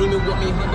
dreaming with me, me.